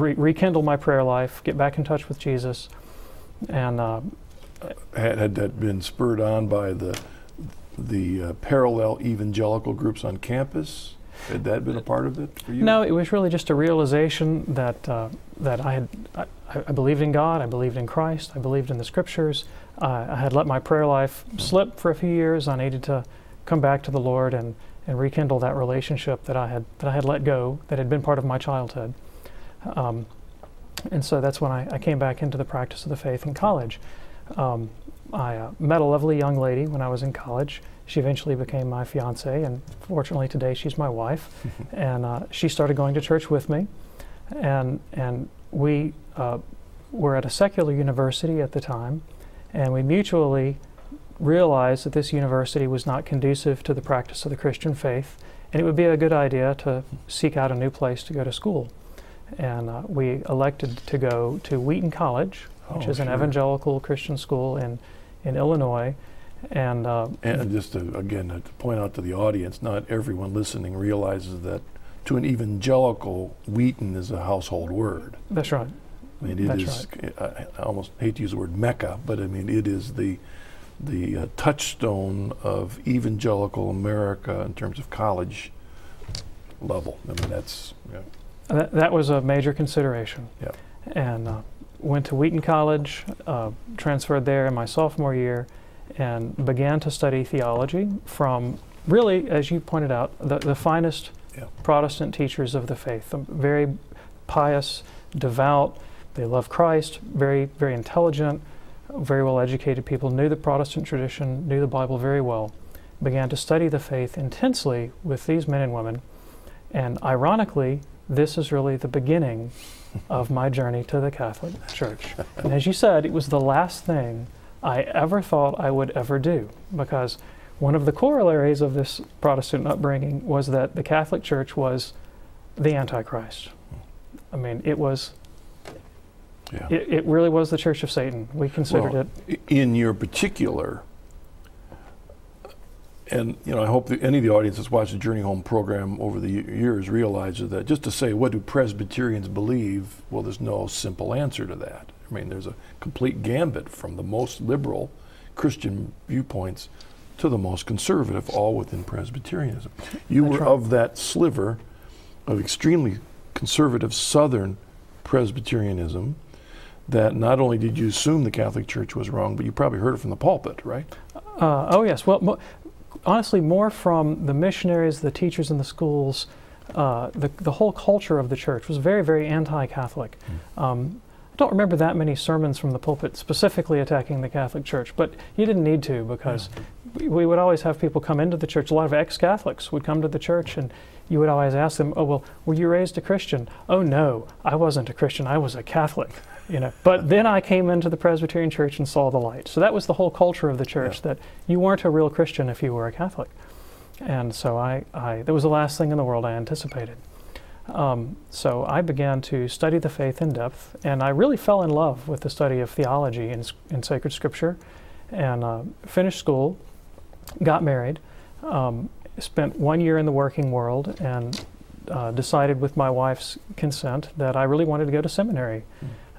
re- rekindle my prayer life, get back in touch with Jesus, and uh, Had, had that been spurred on by the the uh, parallel evangelical groups on campus? Had that been a part of it for you? no, it was really just a realization that uh, that I had I, I believed in God, I believed in Christ, I believed in the Scriptures. Uh, I had let my prayer life slip for a few years. I needed to come back to the Lord and, and rekindle that relationship that I had that I had let go, that had been part of my childhood. Um, and so that's when I, I came back into the practice of the faith in college. Um, I uh, met a lovely young lady when I was in college. She eventually became my fiance, and fortunately today she's my wife. and uh, she started going to church with me, and and we uh, were at a secular university at the time, and we mutually realized that this university was not conducive to the practice of the Christian faith, and it would be a good idea to seek out a new place to go to school. And uh, we elected to go to Wheaton College, which Oh, is an evangelical Christian school in, in Illinois. And, uh, And just to, again, to point out to the audience, not everyone listening realizes that to an evangelical, Wheaton is a household word. that's right. I mean, it That's is. I, I almost hate to use the word Mecca, but I mean, it is the the uh, touchstone of evangelical America in terms of college level. I mean, that's yeah. That, that was a major consideration. Yeah. And uh, went to Wheaton College, uh, transferred there in my sophomore year, and began to study theology from really, as you pointed out, the, the finest Yeah. Protestant teachers of the faith. Um, Very pious, devout, they love Christ, very, very intelligent, very well educated people, knew the Protestant tradition, knew the Bible very well, began to study the faith intensely with these men and women. And ironically, this is really the beginning of my journey to the Catholic Church. And as you said, it was the last thing I ever thought I would ever do because one of the corollaries of this Protestant upbringing was that the Catholic Church was the Antichrist. I mean, it was, yeah. it, it really was the Church of Satan. We considered Well, it. in your particular, and you know, I hope that any of the audience that's watched the Journey Home program over the years realizes that just to say what do Presbyterians believe, well, there's no simple answer to that. I mean, there's a complete gambit from the most liberal Christian viewpoints to the most conservative, all within Presbyterianism. You That's were right. of that sliver of extremely conservative Southern Presbyterianism that not only did you assume the Catholic Church was wrong, but you probably heard it from the pulpit, right? Uh, oh, yes. Well, mo- honestly, more from the missionaries, the teachers in the schools, uh, the, the whole culture of the church was very, very anti Catholic. Um, I don't remember that many sermons from the pulpit specifically attacking the Catholic Church, but you didn't need to because we, we would always have people come into the church. A lot of ex Catholics would come to the church, and you would always ask them, Oh, well, were you raised a Christian? Oh, no, I wasn't a Christian, I was a Catholic. You know, but then I came into the Presbyterian Church and saw the light. So that was the whole culture of the church Yeah. that you weren't a real Christian if you were a Catholic. And so I, I that was the last thing in the world I anticipated. Um, so I began to study the faith in depth, and I really fell in love with the study of theology in sacred scripture, and uh, finished school, got married, um, spent one year in the working world, and uh, decided with my wife's consent that I really wanted to go to seminary.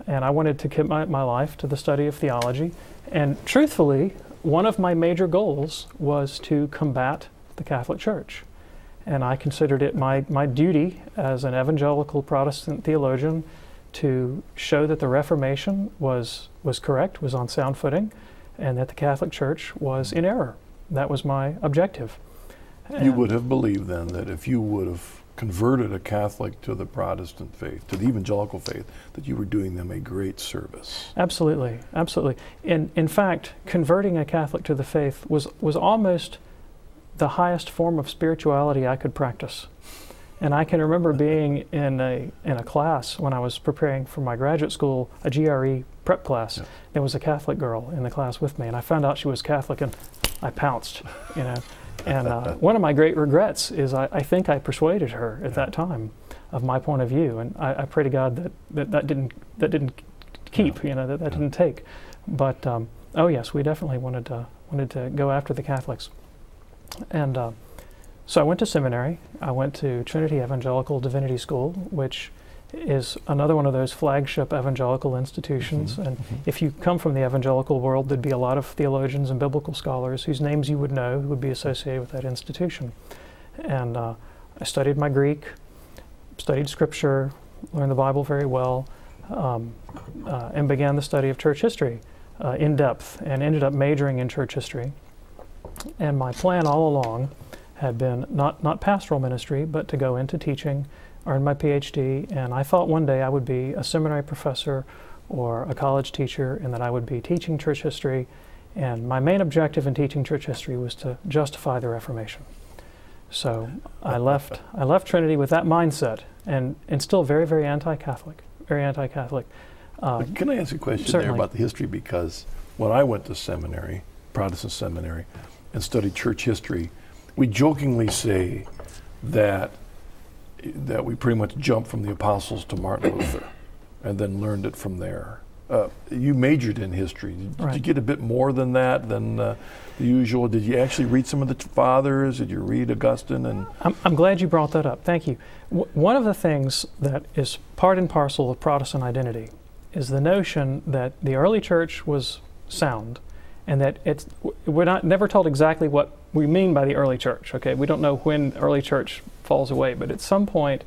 And I wanted to commit my, my life to the study of theology. And truthfully, one of my major goals was to combat the Catholic Church. And I considered it my, my duty as an evangelical Protestant theologian to show that the Reformation was, was correct, was on sound footing, and that the Catholic Church was in error. That was my objective. You would have believed then that if you would have converted a Catholic to the Protestant faith, to the evangelical faith, that you were doing them a great service. Absolutely, absolutely. In in fact, converting a Catholic to the faith was was almost the highest form of spirituality I could practice. And I can remember being in a in a class when I was preparing for my graduate school, a GRE prep class. Yeah. There was a Catholic girl in the class with me, and I found out she was Catholic, and I pounced, you know. And uh, one of my great regrets is I, I think I persuaded her at that time of my point of view, and I, I pray to God that, that that didn't that didn't keep, you know, that that Yeah. didn't take. But um, oh yes, we definitely wanted to wanted to go after the Catholics, and uh, so I went to seminary. I went to Trinity Evangelical Divinity School, which is another one of those flagship evangelical institutions. Mhm, And mhm. if you come from the evangelical world, there'd be a lot of theologians and biblical scholars whose names you would know who would be associated with that institution. And uh, I studied my Greek, studied scripture, learned the Bible very well, um, uh, and began the study of church history uh, in depth and ended up majoring in church history. And my plan all along had been not, not pastoral ministry, but to go into teaching, earn my PhD, and I thought one day I would be a seminary professor or a college teacher and that I would be teaching church history. And my main objective in teaching church history was to justify the Reformation. So I left, I left Trinity with that mindset and, and still very, very anti Catholic, very anti Catholic. Uh, Can I ask a question certainly. there about the history? Because when I went to seminary, Protestant seminary, and studied church history, we jokingly say that that we pretty much jumped from the apostles to Martin Luther, and then learned it from there. Uh, you majored in history. Did, did you get a bit more than that than uh, the usual? Did you actually read some of the t- fathers? Did you read Augustine and I'm, I'm glad you brought that up. Thank you. W- one of the things that is part and parcel of Protestant identity is the notion that the early church was sound and that it's w- we're not never told exactly what we mean by the early church okay we don't know when early church falls away. But at some point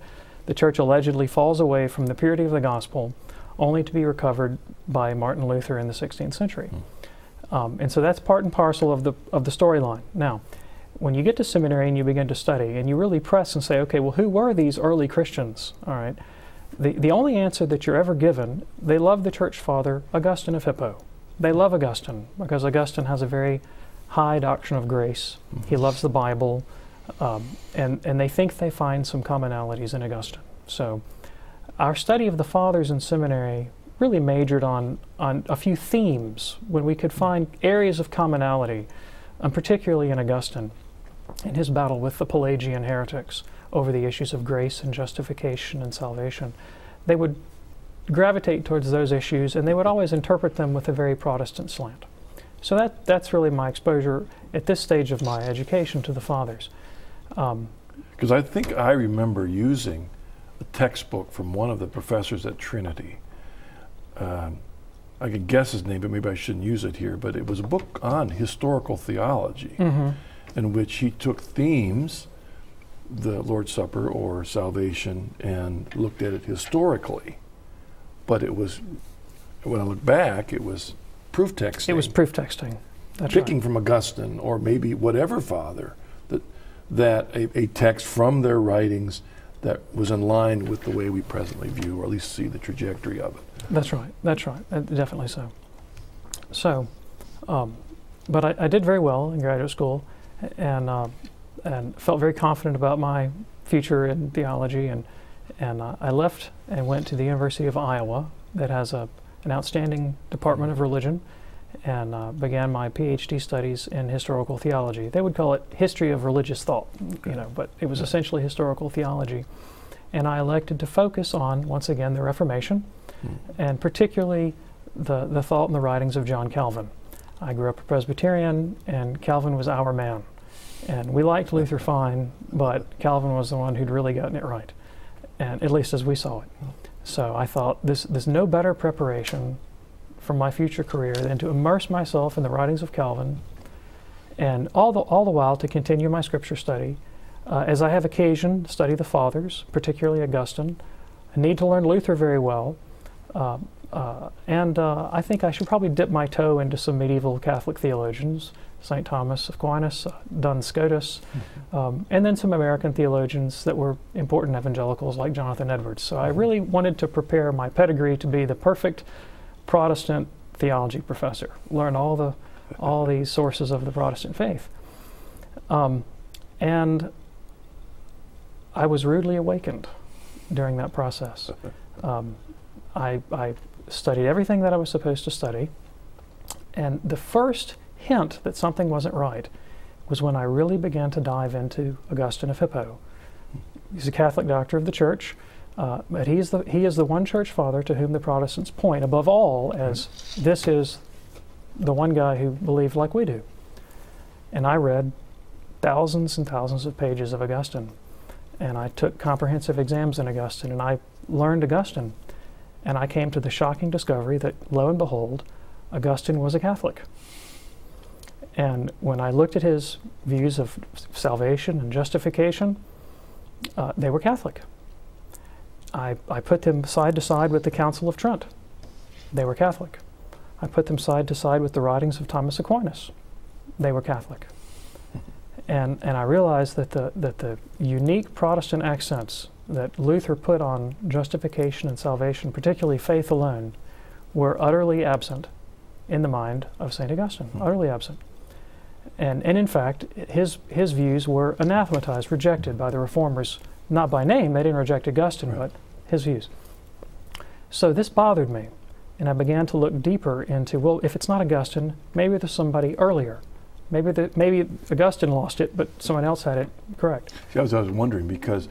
the church allegedly falls away from the purity of the gospel only to be recovered by Martin Luther in the 16th century. Um, and so that's part and parcel of the of the storyline. Now when you get to seminary and you begin to study and you really press and say okay well who were these early Christians? All right. The, the only answer that you're ever given, they love the church father, Augustine of Hippo. They love Augustine because Augustine has a very high doctrine of grace. He loves the Bible, um, and, and they think they find some commonalities in Augustine. So, our study of the fathers in seminary really majored on, on a few themes when we could find areas of commonality, um, particularly in Augustine in his battle with the Pelagian heretics over the issues of grace and justification and salvation. They would gravitate towards those issues and they would always interpret them with a very Protestant slant. So that, that's really my exposure at this stage of my education to the fathers. Um, Because I think I remember using a textbook from one of the professors at Trinity. Um, I could guess his name, but maybe I shouldn't use it here. But it was a book on historical theology, mhm. in which he took themes, the Lord's Supper or salvation, and looked at it historically. But it was, when I look back, it was proof texting It was proof texting. That's picking right. from Augustine or maybe whatever father that a, a text from their writings that was in line with the way we presently view or at least see the trajectory of it. That's right. That's right. Uh, definitely so. So, um, but I, I did very well in graduate school, and uh, and felt very confident about my future in theology, and and uh, I left and went to the University of Iowa, that has a an outstanding department of religion, and uh, began my PhD studies in historical theology. They would call it history of religious thought, you know, but it was essentially historical theology. And I elected to focus on once again the Reformation and particularly the, the thought and the writings of John Calvin. I grew up a Presbyterian, and Calvin was our man. And we liked Luther fine, but Calvin was the one who'd really gotten it right, and at least as we saw it. So I thought this, there's no better preparation for my future career than to immerse myself in the writings of Calvin, and all the, all the while to continue my scripture study. Uh, as I have occasion, to study the fathers, particularly Augustine. I need to learn Luther very well. Uh, uh, and uh, I think I should probably dip my toe into some medieval Catholic theologians, St. Thomas of Aquinas, uh, Duns Scotus, um, and then some American theologians that were important evangelicals like Jonathan Edwards. So I really wanted to prepare my pedigree to be the perfect Protestant theology professor, learn all the all these sources of the Protestant faith. Um, and I was rudely awakened during that process. Um, I, I studied everything that I was supposed to study, and the first hint that something wasn't right was when I really began to dive into Augustine of Hippo. He's a Catholic doctor of the church, uh, but he is, the, he is the one church father to whom the Protestants point above all as this is the one guy who believed like we do. And I read thousands and thousands of pages of Augustine. and I took comprehensive exams in Augustine, and I learned Augustine. And I came to the shocking discovery that, lo and behold, Augustine was a Catholic. And when I looked at his views of salvation and justification, uh, they were Catholic. I, I put them side to side with the Council of Trent. They were Catholic. I put them side to side with the writings of Thomas Aquinas. They were Catholic. And, and I realized that the, that the unique Protestant accents that Luther put on justification and salvation, particularly faith alone, were utterly absent in the mind of St. Augustine, mm-hmm. utterly absent. And, and in fact, his, his views were anathematized, rejected by the reformers, not by name, they didn't reject Augustine, right. but his views. So this bothered me, and I began to look deeper into well, if it's not Augustine, maybe there's somebody earlier. Maybe, the, maybe Augustine lost it, but someone else had it correct. See, I was, I was wondering because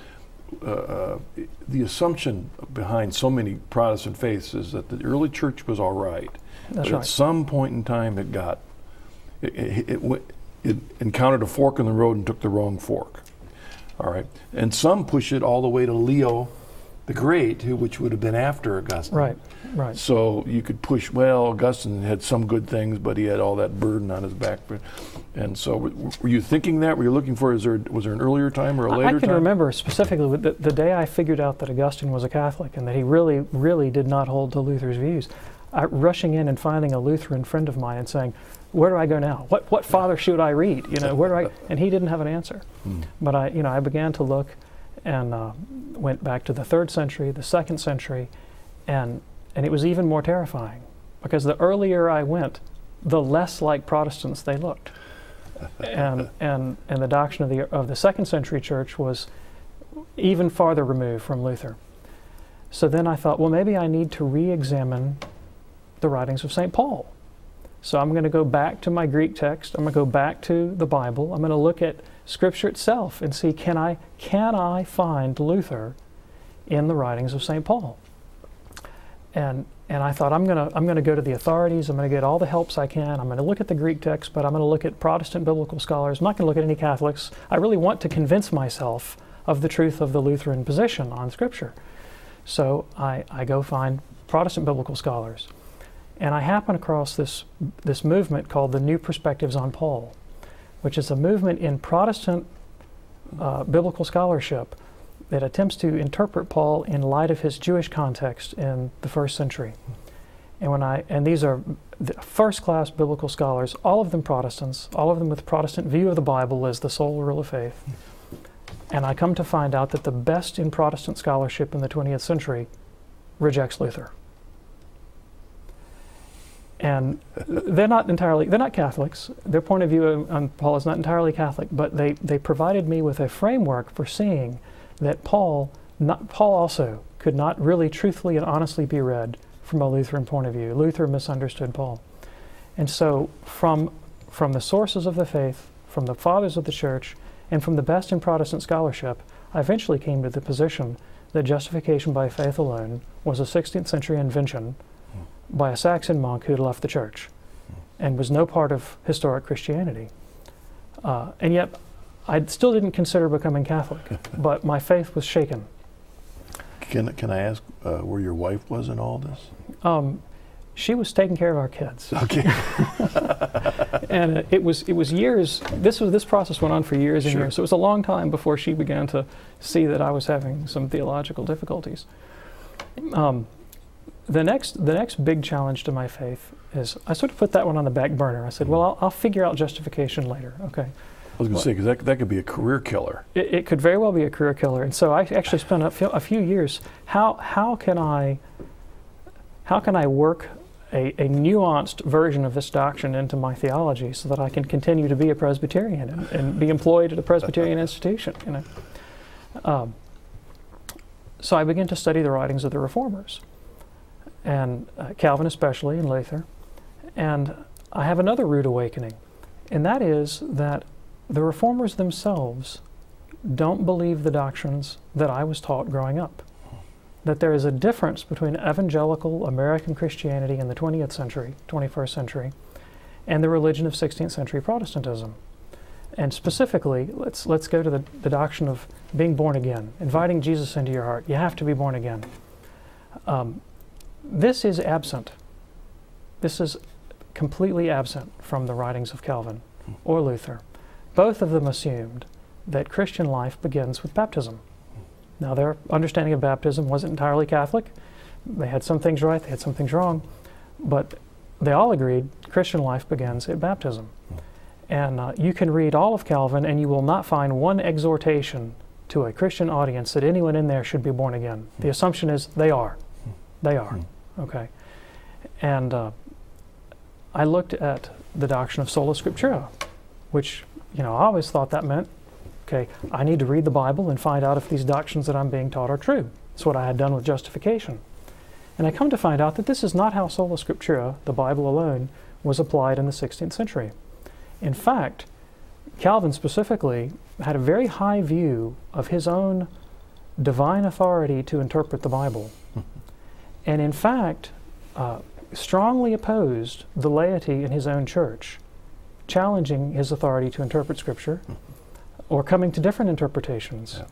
uh, uh, the assumption behind so many Protestant faiths is that the early church was all right. That's but right. at some point in time, it got, it, it, it, it encountered a fork in the road and took the wrong fork. All right. And some push it all the way to Leo the Great, who, which would have been after Augustine. Right, right. So you could push, well, Augustine had some good things, but he had all that burden on his back. And so were you thinking that? Were you looking for, is there, was there an earlier time or a later time? I can time? remember specifically the, the day I figured out that Augustine was a Catholic and that he really, really did not hold to Luther's views. I, rushing in and finding a Lutheran friend of mine and saying, where do I go now? What, what father should I read? You know, where do I? And he didn't have an answer. Hmm. But I, you know, I began to look and uh, went back to the third century, the second century, and, and it was even more terrifying because the earlier I went, the less like Protestants they looked. and, and, and the doctrine of the, of the second century church was even farther removed from Luther. So then I thought, well, maybe I need to re examine the writings of St. Paul. So I'm going to go back to my Greek text. I'm going to go back to the Bible. I'm going to look at Scripture itself and see can I can I find Luther in the writings of St. Paul? And and I thought I'm going to I'm going to go to the authorities. I'm going to get all the helps I can. I'm going to look at the Greek text, but I'm going to look at Protestant biblical scholars. I'm not going to look at any Catholics. I really want to convince myself of the truth of the Lutheran position on Scripture. So I, I go find Protestant biblical scholars. And I happen across this, this movement called the New Perspectives on Paul which is a movement in Protestant uh, biblical scholarship that attempts to interpret Paul in light of his Jewish context in the first century. And when I and these are first-class biblical scholars, all of them Protestants, all of them with Protestant view of the Bible as the sole rule of faith. And I come to find out that the best in Protestant scholarship in the 20th century rejects Luther and they're not entirely they're not Catholics. Their point of view on Paul is not entirely Catholic, but they, they provided me with a framework for seeing that Paul not, Paul also could not really truthfully and honestly be read from a Lutheran point of view. Luther misunderstood Paul. And so from from the sources of the faith, from the fathers of the church, and from the best in Protestant scholarship, I eventually came to the position that justification by faith alone was a 16th century invention by a Saxon monk who had left the church and was no part of historic Christianity. Uh, and yet, I still didn't consider becoming Catholic, but my faith was shaken. Can, can I ask uh, where your wife was in all this? Um, she was taking care of our kids. Okay. and uh, it was it was years. This was this process went on for years and sure. years. So it was a long time before she began to see that I was having some theological difficulties. Um, the next the next big challenge to my faith is I sort of put that one on the back burner. I said, well, I'll, I'll figure out justification later. Okay. I was going to say because that, that could be a career killer. It, it, could very well be a career killer, and so I actually spent a few, a few years. How how can I how can I work a, a, nuanced version of this doctrine into my theology so that I can continue to be a Presbyterian and, and be employed at a Presbyterian institution? You know. Um, so I began to study the writings of the reformers and uh, Calvin especially, and Luther. And I have another rude awakening, and that is that the reformers themselves don't believe the doctrines that I was taught growing up. That there is a difference between evangelical American Christianity in the 20th century, 21st century, and the religion of 16th century Protestantism. And specifically, let's, let's go to the, the doctrine of being born again, inviting Jesus into your heart. You have to be born again. Um, this is absent. This is completely absent from the writings of Calvin or Luther. Both of them assumed that Christian life begins with baptism. Now, their understanding of baptism wasn't entirely Catholic. They had some things right, they had some things wrong, but they all agreed Christian life begins at baptism. And uh, you can read all of Calvin, and you will not find one exhortation to a Christian audience that anyone in there should be born again. The assumption is they are. They are. Okay. And uh, I looked at the doctrine of sola scriptura, which, you know, I always thought that meant, okay, I need to read the Bible and find out if these doctrines that I'm being taught are true. That's what I had done with justification. And I come to find out that this is not how sola scriptura, the Bible alone, was applied in the 16th century. In fact, Calvin specifically had a very high view of his own divine authority to interpret the Bible. And in fact, uh, strongly opposed the laity in his own church, challenging his authority to interpret Scripture or coming to different interpretations. Yeah.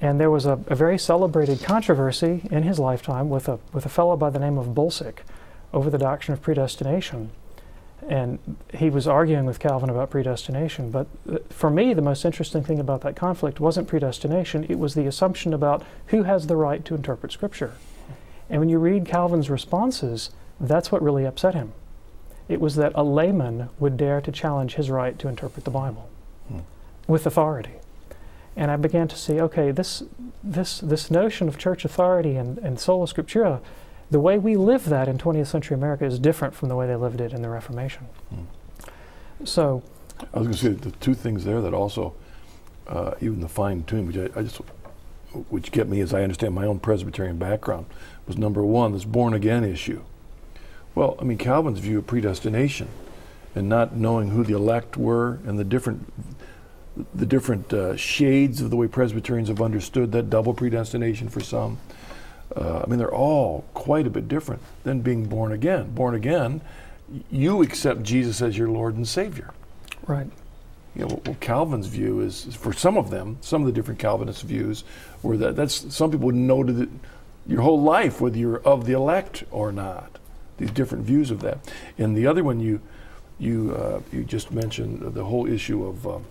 And there was a, a, very celebrated controversy in his lifetime with a, with a fellow by the name of Bolsec over the doctrine of predestination. And he was arguing with Calvin about predestination. But uh, for me, the most interesting thing about that conflict wasn't predestination, it was the assumption about who has the right to interpret Scripture. And when you read Calvin's responses, that's what really upset him. It was that a layman would dare to challenge his right to interpret the Bible hmm. with authority. And I began to see, okay, this, this, this notion of church authority and, and sola scriptura, the way we live that in 20th century America is different from the way they lived it in the Reformation. Hmm. So, I was going to say the two things there that also, uh, even the fine tune, which I, I, just, which get me as I understand my own Presbyterian background, was number one, this born again issue. Well, I mean, Calvin's view of predestination and not knowing who the elect were and the different the different uh, shades of the way Presbyterians have understood that double predestination for some. Uh, I mean, they're all quite a bit different than being born again. Born again, you accept Jesus as your Lord and Savior. Right. You know, well, Calvin's view is, is, for some of them, some of the different Calvinist views, were that that's some people would know that your whole life whether you're of the elect or not these different views of that. And the other one you you uh, you just mentioned the whole issue of um,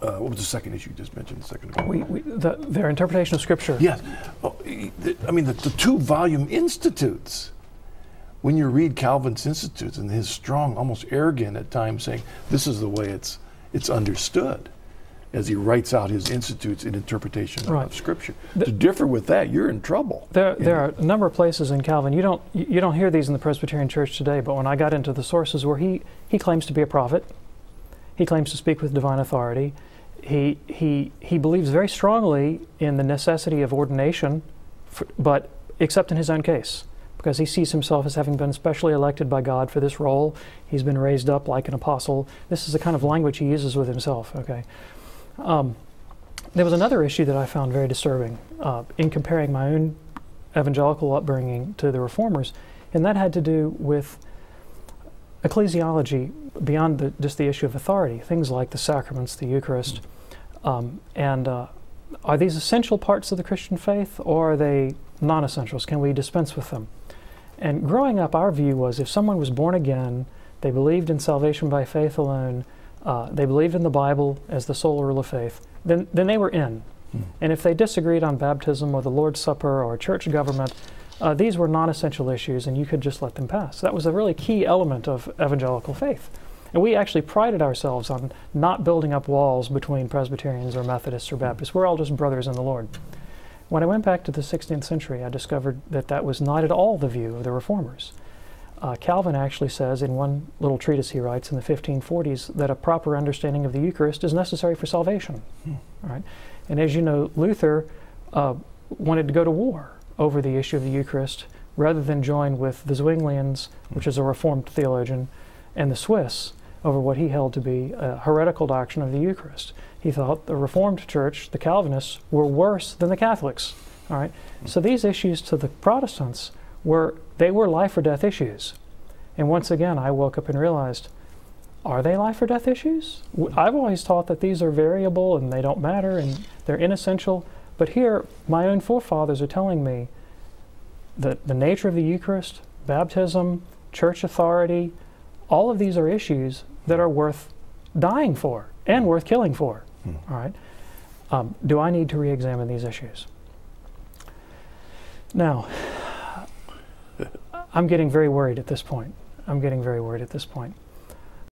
uh, what was the second issue you just mentioned second? We, we, the, their interpretation of Scripture. Yes. Oh, I mean, the, the two volume institutes. When you read Calvin's Institutes and his strong, almost arrogant at times saying, this is the way it's, it's understood as he writes out his institutes in interpretation right. of Scripture. The, to differ with that, you're in trouble. There, there are a number of places in Calvin. You don't, you don't hear these in the Presbyterian Church today, but when I got into the sources where he, he claims to be a prophet, he claims to speak with divine authority, he, he, he believes very strongly in the necessity of ordination, for, but except in his own case, because he sees himself as having been specially elected by God for this role. He's been raised up like an apostle. This is the kind of language he uses with himself, okay? Um, there was another issue that I found very disturbing uh, in comparing my own evangelical upbringing to the reformers, and that had to do with ecclesiology beyond the, just the issue of authority, things like the sacraments, the Eucharist. Um, and uh, are these essential parts of the Christian faith or are they non essentials? Can we dispense with them? And growing up, our view was if someone was born again, they believed in salvation by faith alone, uh, they believed in the Bible as the sole rule of faith, then, then they were in. Hmm. And if they disagreed on baptism or the Lord's Supper or church government, uh, these were non essential issues and you could just let them pass. That was a really key element of evangelical faith. And we actually prided ourselves on not building up walls between Presbyterians or Methodists or Baptists. We're all just brothers in the Lord. When I went back to the 16th century, I discovered that that was not at all the view of the reformers. Uh, Calvin actually says in one little treatise he writes in the 1540s that a proper understanding of the Eucharist is necessary for salvation. Hmm. Right? And as you know, Luther uh, wanted to go to war over the issue of the Eucharist rather than join with the Zwinglians, which is a Reformed theologian, and the Swiss over what he held to be a heretical doctrine of the Eucharist. He thought the Reformed Church, the Calvinists, were worse than the Catholics. All right? So these issues to the Protestants were they were life or death issues. And once again, I woke up and realized are they life or death issues? I've always taught that these are variable and they don't matter and they're inessential. But here, my own forefathers are telling me that the nature of the Eucharist, baptism, church authority, all of these are issues that are worth dying for and worth killing for. Hmm. All right. Um, do I need to re-examine these issues? Now, I'm getting very worried at this point. I'm getting very worried at this point.